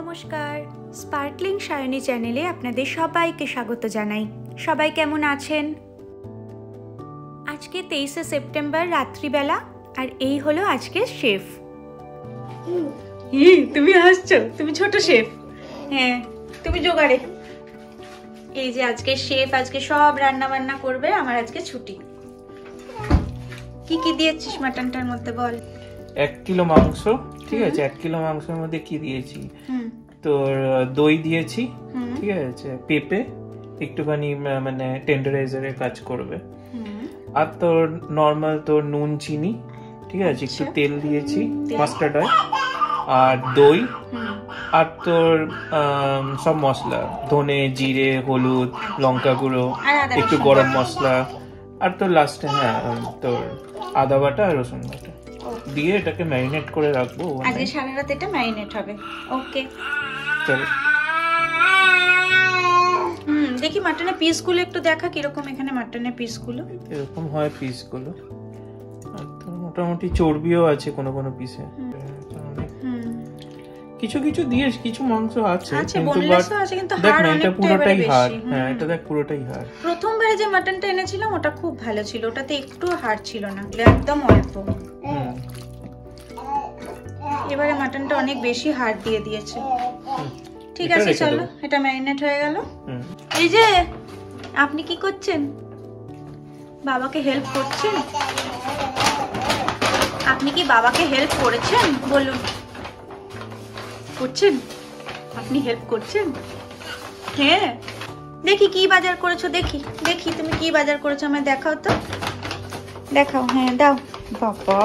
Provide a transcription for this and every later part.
নমস্কার। স্পার্কলিং সায়নী চ্যানেলে আপনাদের সবাইকে স্বাগত জানাই। সবাই কেমন আছেন? আজকে তেইশে সেপ্টেম্বর রাত্রিবেলা আর এই হলো আজকের শেফ। তুমি হাসছো তুমি ছোট শেফ। হ্যাঁ তুমি জোগাড়ে। এই যে আজকে শেফ আজকে সব রান্না বান্না করবে আমার আজকে ছুটি। কি কি দিয়েছিস মাটনটার মধ্যে বল? এক কিলো মাংস ঠিক আছে? এক কিলো মাংসের মধ্যে কি দিয়েছি? তোর দই দিয়েছি ঠিক আছে? পেঁপে একটুখানি মানে টেন্ডারাইজারের কাজ করবে। আর তোর নর্মাল তোর নুন চিনি ঠিক আছে? একটু আচ্ছা। তেল দিয়েছি মাস্টার্ড অয়েল আর দই। আর তোর সব মশলা ধনে জিরে হলুদ লঙ্কা গুঁড়ো একটু গরম মশলা। আর তোর লাস্টে হ্যাঁ তোর আদা বাটা আর রসুন বাটা। দিয়ে এটাকে ম্যারিনেট করে রাখব আজকে সারা রাত এটা ম্যারিনেট হবে। ওকে চল। হুম দেখি মাটনের পিসগুলো একটু দেখা কীরকম এখানে মাটনের পিসগুলো এরকম হয় পিসগুলো আর তোর মোটামুটি চর্বিও আছে কোনো কোনো পিসে কিছু কিছু দিয়ে কিছু মাংস আছে আছে কিন্তু আছে কিন্তু হাড় এটা অনেকটা পুরোটাই হাড়। হ্যাঁ এটা দেখ পুরোটাই হাড়। প্রথমবারে যে মাটনটা এনেছিলাম ওটা খুব ভালো ছিল। ওটাতে একটু হাড় ছিল না একদম অল্প। এবারে মাটনটা অনেক বেশি হাড় দিয়ে দিয়েছে। ঠিক আছে চলো এটা ম্যারিনেট হয়ে গেল। এই যে আপনি কি করছেন? বাবাকে হেল্প করছেন? আপনি কি বাবাকে হেল্প করেছেন? বলুন। করছেন? আপনি হেল্প করছেন? হ্যাঁ। দেখি কি বাজার করেছ, দেখি। দেখি তুমি কি বাজার করেছ, আমায় দেখাও তো। দেখাও হ্যাঁ দাও। বাবা,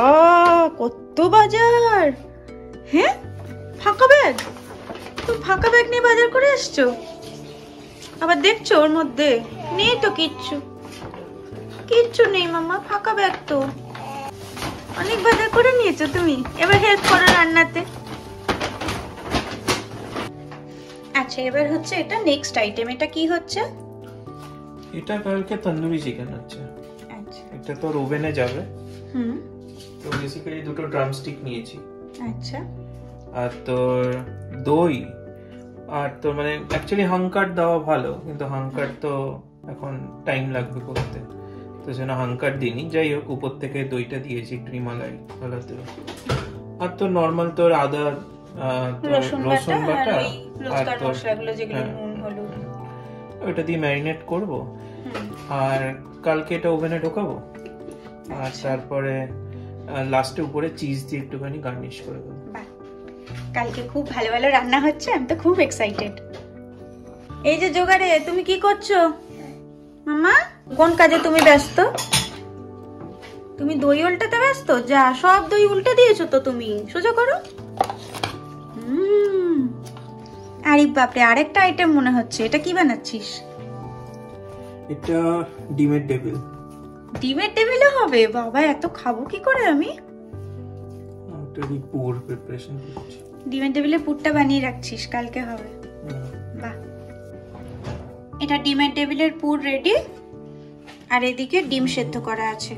কত বাজার! হ্যাঁ? ফাঁকা ব্যাগ? তুমি ফাঁকা ব্যাগ নিয়ে বাজার করে এসছো? আবার দেখছ ওর মধ্যে? নেই তো কিচ্ছু। কিচ্ছু নেই মামা, ফাঁকা ব্যাগ তো। অনেক বাজার করে নিয়েছো তুমি। এবার হেল্প করো রান্নাতে। আচ্ছা এবার হচ্ছে এটা নেক্সট আইটেম এটা কি হচ্ছে? এটা কালকে তন্দুরি চিকেন হচ্ছে। আচ্ছা। এটা তোর ওভেনে যাবে। হুম। তো বেসিক্যালি দুটো ড্রামস্টিক নিয়েছি। আচ্ছা। আর তোর দই। আর তোর মানে অ্যাকচুয়ালি হাঙ্কার দেওয়া ভালো কিন্তু হাঙ্কার তো এখন টাইম লাগবে করতে। তো সেজন্য হাঙ্কার দিইনি। যাই হোক উপর থেকে দইটা দিয়েছি ট্রিমালাই হলাতে আর তোর নর্মাল তোর আদা রসুন বাটা আর ওই মশলাগুলো যেগুলো হ্যাঁ, নুন হলুদ। ওটা দিয়ে ম্যারিনেট করব। আর কালকে এটা ওভেনে ঢোকাবো। আর আচ্ছা। তারপরে লাস্টে উপরে চিজ দিয়ে একটুখানি গার্নিশ করে দেবো। কালকে খুব ভালো ভালো রান্না হচ্ছে আমি তো খুব এক্সাইটেড এই যে জোগাড়ে তুমি কি করছ? মামা কোন কাজে তুমি ব্যস্ত? তুমি দই উল্টাতে ব্যস্ত? যা সব দই উল্টে দিয়েছ তো তুমি। সোজা করো। আরে বাপরে আরেকটা আইটেম মনে হচ্ছে। এটা কি বানাচ্ছিস? এটা ডিমের টেবিল। ডিমের টেবিলে হবে? বাবা এত খাব কি করে আমি? ওটারই পুর প্রিপারেশন করছি। ডিমের টেবিলে পুরটা বানিয়ে রাখছিস কালকে হবে। বাহ। এটা ডিমের টেবিলের পুর রেডি আর এদিকে ডিম সেদ্ধ করা আছে।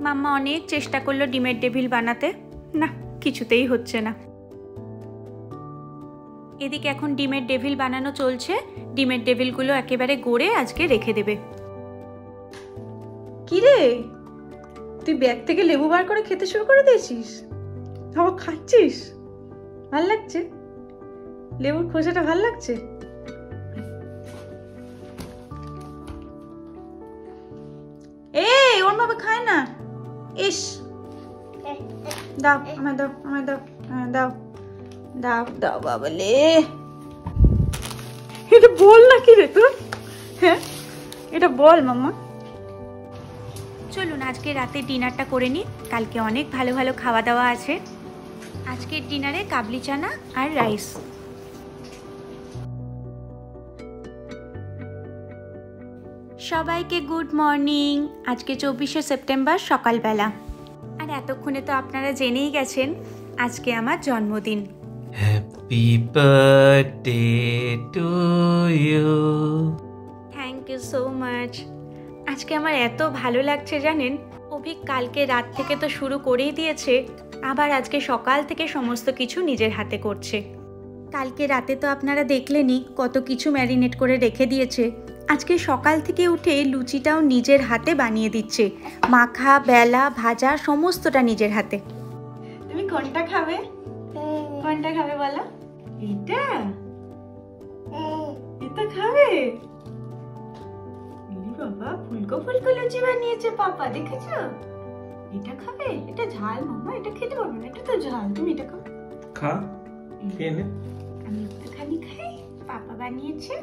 মাম্মা অনেক চেষ্টা করল ডিমের টেবিল বানাতে। না কিছুতেই হচ্ছে না। এদিকে এখন ডিমের ডেভিল বানানো চলছে। ডিমের ডেভিলগুলো একেবারে গড়ে আজকে রেখে দেবে। কি রে? তুই ব্যাগ থেকে লেবু বার করে খেতে শুরু করে দিয়েছিস? আবার খাচ্ছিস? ভালো লাগছে? লেবুর খোসাটা ভালো লাগছে? এই, ওর খায় না। ইস। দাও, আমায় দাও আমায় দাও দাও। দাও দাও বাবালে। এটা বল না কি রে তুই হ্যাঁ এটা বল মাম্মা। চলুন আজকে রাতে ডিনারটা করে নিই। কালকে অনেক ভালো ভালো খাওয়া দাওয়া আছে। আজকের ডিনারে কাবলি চানা আর রাইস। সবাইকে গুড মর্নিং। আজকে চব্বিশে সেপ্টেম্বর সকালবেলা। আর এতক্ষণে তো আপনারা জেনেই গেছেন আজকে আমার জন্মদিন। Happy birthday to you. Thank you so much আজকে আমার এত ভালো লাগছে জানেন? অভিক কালকে রাত থেকে তো শুরু করেই দিয়েছে আবার আজকে সকাল থেকে সমস্ত কিছু নিজের হাতে করছে। কালকে রাতে তো আপনারা দেখলেনই কত কিছু ম্যারিনেট করে রেখে দিয়েছে। আজকে সকাল থেকে উঠে লুচিটাও নিজের হাতে বানিয়ে দিচ্ছে। মাখা বেলা ভাজা সমস্তটা নিজের হাতে। তুমি কোনটা খাবে? কোনটা খাবে বলো? এটা? এটা খাবে? বাবা ফুলকো ফুলকো লুচি বানিয়েছে পাপা দেখেছ? এটা খাবে? এটা ঝাল মামা এটা খেতে পারবে না এটা তো ঝাল তুমি এটা খাও। খা খেয়ে নে। আমি একটুখানি খাই পাপা বানিয়েছে।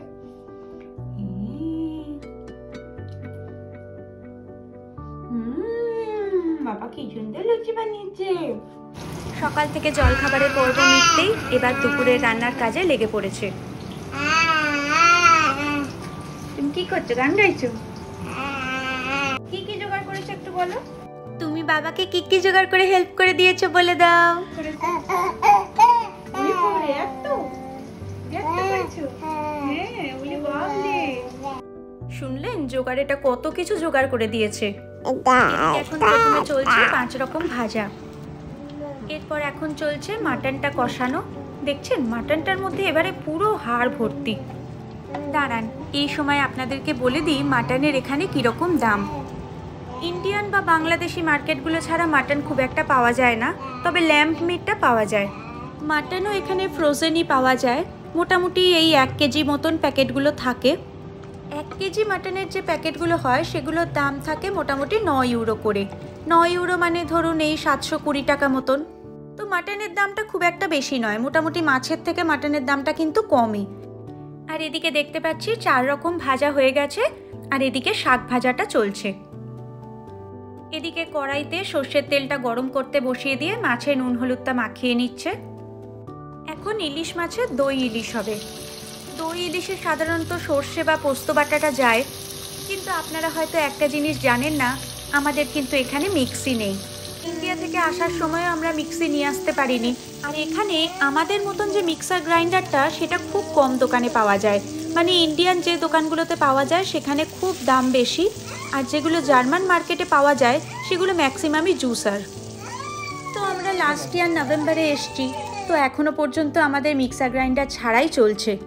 বাবা কি সুন্দর লুচি বানিয়েছে। সকাল থেকে জল খাবারের পর্ব মিটতেই এবার দুপুরের রান্নার কাজে লেগে পড়েছে। তুমি কি করছ? গান গাইছো? কি কি জোগাড় করেছ একটু বলো। তুমি বাবাকে কি কি জোগাড় করে হেল্প করে দিয়েছ বলে দাও। শুনলেন জোগাড়? হ্যাঁ। শুনলেন? জোগাড়েটা কত কিছু জোগাড় করে দিয়েছে। এখন চলছে পাঁচ রকম ভাজা। এরপর এখন চলছে মাটনটা কষানো। দেখছেন, মাটনটার মধ্যে এবারে পুরো হাড় ভর্তি। দাঁড়ান, এই সময় আপনাদেরকে বলে দিই মাটনের এখানে কীরকম দাম। ইন্ডিয়ান বা বাংলাদেশি মার্কেটগুলো ছাড়া মাটন খুব একটা পাওয়া যায় না, তবে ল্যাম্প মিটটা পাওয়া যায়। মাটনও এখানে ফ্রোজেনই পাওয়া যায়, মোটামুটি এই এক কেজি মতন প্যাকেটগুলো থাকে। এক কেজি মাটনের যে প্যাকেটগুলো হয়, সেগুলোর দাম থাকে মোটামুটি নয় ইউরো করে। নয় ইউরো মানে ধরুন এই সাতশো কুড়ি টাকা মতন। মাটনের দামটা খুব একটা বেশি নয়। মোটামুটি মাছের থেকে মাটনের দামটা কিন্তু কমই। আর এদিকে দেখতে পাচ্ছি চার রকম ভাজা হয়ে গেছে, আর এদিকে শাক ভাজাটা চলছে। এদিকে কড়াইতে সর্ষের তেলটা গরম করতে বসিয়ে দিয়ে মাছে নুন হলুদটা মাখিয়ে নিচ্ছে। এখন ইলিশ মাছের দই ইলিশ হবে। দই ইলিশে সাধারণত সর্ষে বা পোস্ত বাটাটা যায়, কিন্তু আপনারা হয়তো একটা জিনিস জানেন না, আমাদের কিন্তু এখানে মিক্সি নেই। ইন্ডিয়া থেকে আসার সময় আমরা মিক্সি নিয়ে আসতে পারিনি। আর এখানে আমাদের মতন যে মিক্সার গ্রাইন্ডারটা, সেটা খুব কম দোকানে পাওয়া যায়। মানে ইন্ডিয়ান যে দোকানগুলোতে পাওয়া যায়, সেখানে খুব দাম বেশি। আর যেগুলো জার্মান মার্কেটে পাওয়া যায়, সেগুলো ম্যাক্সিমামই জুসার। তো আমরা লাস্ট ইয়ার নভেম্বরে এসছি। তো এখনও পর্যন্ত আমাদের মিক্সার গ্রাইন্ডার ছাড়াই চলছে।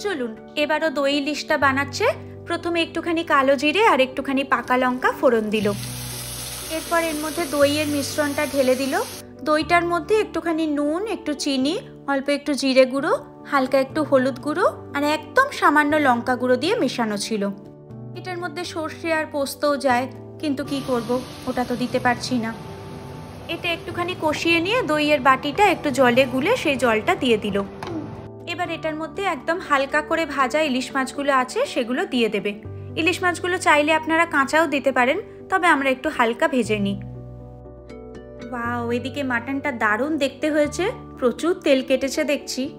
চলুন, এবারও দই লিস্টটা বানাচ্ছে। প্রথমে একটুখানি কালো জিরে আর একটুখানি পাকা লঙ্কা ফোড়ন দিল। এরপর এর মধ্যে দইয়ের মিশ্রণটা ঢেলে দিল। দইটার মধ্যে একটুখানি নুন, একটু চিনি, অল্প একটু জিরে গুঁড়ো, হালকা একটু হলুদ গুঁড়ো আর একদম সামান্য লঙ্কা গুঁড়ো দিয়ে মেশানো ছিল। এটার মধ্যে সর্ষে আর পোস্তও যায়, কিন্তু কি করব? ওটা তো দিতে পারছি না। এটা একটুখানি কষিয়ে নিয়ে দইয়ের বাটিটা একটু জলে গুলে সেই জলটা দিয়ে দিল। এবার এটার মধ্যে একদম হালকা করে ভাজা ইলিশ মাছগুলো আছে, সেগুলো দিয়ে দেবে। ইলিশ মাছগুলো চাইলে আপনারা কাঁচাও দিতে পারেন তবে আমরা একটু হালকা ভেজে নিই। ওয়াও, এদিকে মাটনটা দারুণ দেখতে হয়েছে। প্রচুর তেল কেটেছে দেখছি।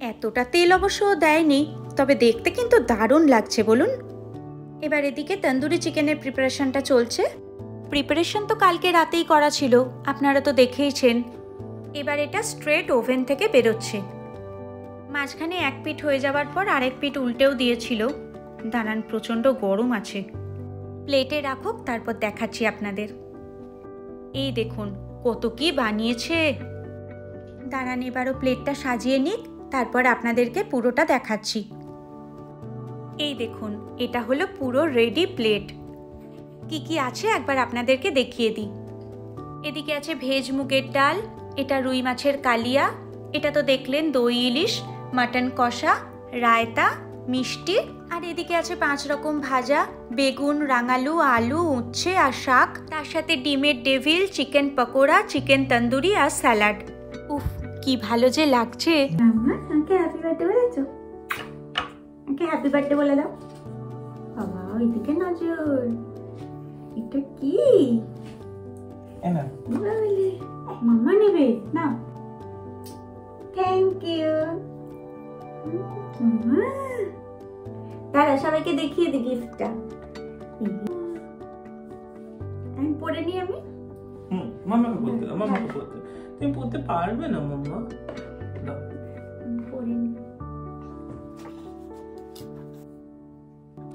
এতটা তেল অবশ্য দেয়নি, তবে দেখতে কিন্তু দারুণ লাগছে, বলুন। এবার এদিকে তন্দুরি চিকেনের প্রিপারেশনটা চলছে। প্রিপারেশন তো কালকে রাতেই করা ছিল, আপনারা তো দেখেইছেন। এবার এটা স্ট্রেট ওভেন থেকে বেরোচ্ছে। মাঝখানে এক পিঠ হয়ে যাওয়ার পর আরেক পিঠ উল্টেও দিয়েছিল। দাঁড়ান প্রচণ্ড গরম আছে। প্লেটে রাখুক, তারপর দেখাচ্ছি আপনাদের। এই দেখুন, কত কি বানিয়েছে। দাঁড়ান, এবারও প্লেটটা সাজিয়ে নিক, তারপর আপনাদেরকে পুরোটা দেখাচ্ছি। এই দেখুন, এটা হলো পুরো রেডি প্লেট কি কি আছে একবার আপনাদেরকে দেখিয়ে দিই। এদিকে আছে ভেজ মুগের ডাল, এটা রুই মাছের কালিয়া, এটা তো দেখলেন দই, ইলিশ, মাটন কষা, রায়তা মিষ্টি। আর এদিকে আছে পাঁচ রকম ভাজা বেগুন রাঙালু আলু উচ্ছে আর শাক। তার সাথে ডিমের devil chicken pakora chicken tandoori আর স্যালাড। উফ কি ভালো যে লাগছে। আমাকে হ্যাপি বার্থডে বলেছ? আমাকে হ্যাপি বার্থডে বলে দাও। বাবা ওইদিকে নজর। এটা কি? মাম্মা নেবে? না থ্যাংক ইউ দাঁড়া সবাইকে দেখিয়ে দি গিফটটা। আমি পরে নি আমি? হুম, মামাকে বলতে দাও, মামাকে বলতে। তুমি পড়তে পারবে না নি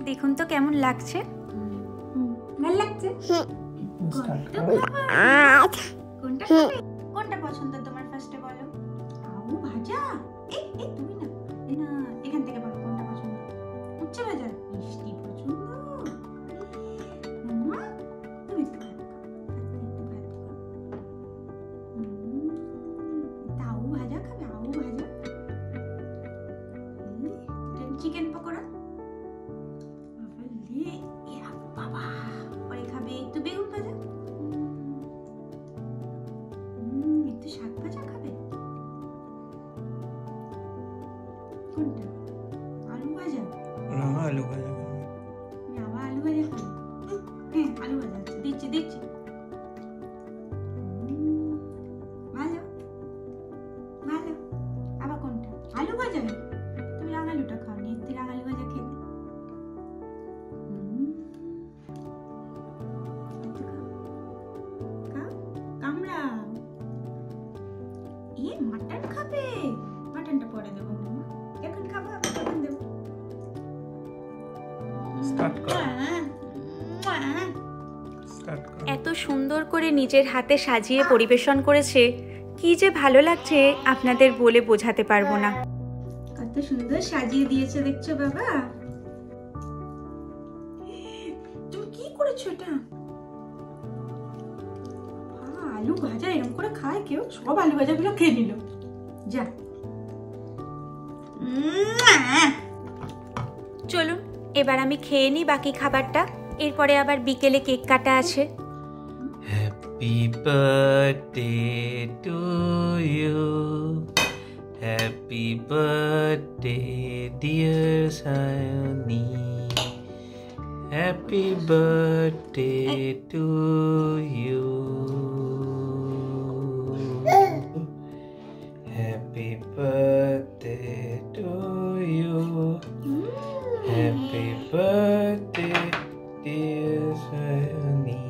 দেখুন তো কেমন লাগছে। ভালো লাগছে। কোনটা? কোনটা আলু ভাজা? আলু ভাজা আবার আলু ভাজা হ্যাঁ আলু ভাজা দিচ্ছি দিচ্ছি ভালো। ভালো। আবার কোনটা? আলু ভাজা? তুমি রাঙালুটা খাও রাঙালু ভাজা খেবে কামড়াও। এ মাটন খাবে? মাটনটা পরে দেবো করো। স্টার্ট কর। এত সুন্দর করে নিজের হাতে সাজিয়ে পরিবেশন করেছে কি যে ভালো লাগছে আপনাদের বলে বোঝাতে পারব না। কত সুন্দর সাজিয়ে দিয়েছে দেখছ বাবা? তুমি কি করেছ এটা? আলু ভাজা এরকম করে খায় কেউ? সব আলু ভাজাগুলো খেয়ে নিল। যা। চলুন। এবার আমি খেয়ে নিই বাকি খাবারটা। এরপরে আবার বিকেলে কেক কাটা আছে। Happy birthday to you happy birthday dear Sayani happy birthday to you happy birthday Happy birthday, dear Sunny.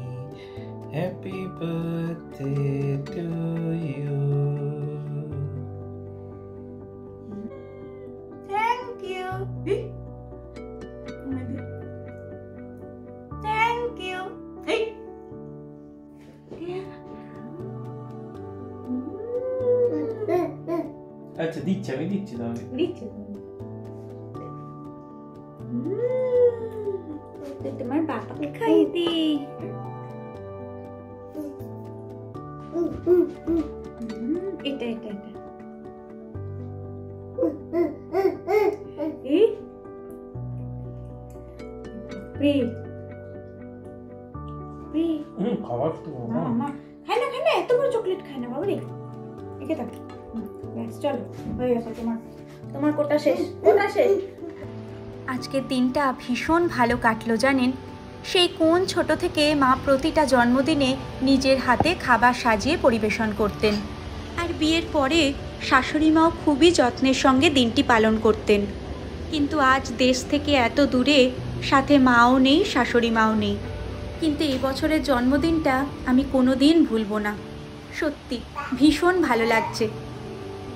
Happy birthday to you. Thank you thank you আচ্ছা দিচ্ছি আমি দিচ্ছি তাহলে দিচ্ছে খাই দি এটা এটা এটা। এই বাপরে বাপরে হুম খাবার তো না খায় না খায় না এত বড় চকলেট খায় না বাবা রে একে থাক। ব্যাস চলো। হয়ে গেছে তোমার তোমার কোটা শেষ কোটা শেষ। আজকের দিনটা ভীষণ ভালো কাটলো জানেন? সেই কোন ছোট থেকে মা প্রতিটা জন্মদিনে নিজের হাতে খাবার সাজিয়ে পরিবেশন করতেন। আর বিয়ের পরে শাশুড়ি মাও খুবই যত্নের সঙ্গে দিনটি পালন করতেন। কিন্তু আজ দেশ থেকে এত দূরে সাথে মাও নেই, শাশুড়ি মাও নেই। কিন্তু এই বছরের জন্মদিনটা আমি কোনো দিন ভুলবো না। সত্যি, ভীষণ ভালো লাগছে।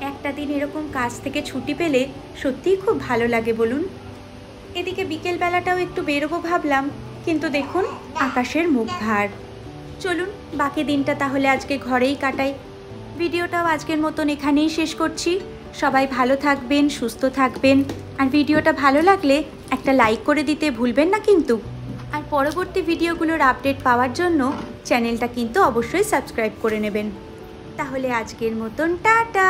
একটা দিন এরকম কাজ থেকে ছুটি পেলে সত্যিই খুব ভালো লাগে বলুন। এদিকে বিকেলবেলাটাও একটু বেরোবো ভাবলাম। কিন্তু দেখুন, আকাশের মুখ ভার চলুন, বাকি দিনটা তাহলে আজকে ঘরেই কাটাই। ভিডিওটাও আজকের মতন এখানেই শেষ করছি। সবাই ভালো থাকবেন, সুস্থ থাকবেন। আর ভিডিওটা ভালো লাগলে একটা লাইক করে দিতে ভুলবেন না কিন্তু। আর পরবর্তী ভিডিওগুলোর আপডেট পাওয়ার জন্য চ্যানেলটা কিন্তু অবশ্যই সাবস্ক্রাইব করে নেবেন। তাহলে আজকের মতন টাটা!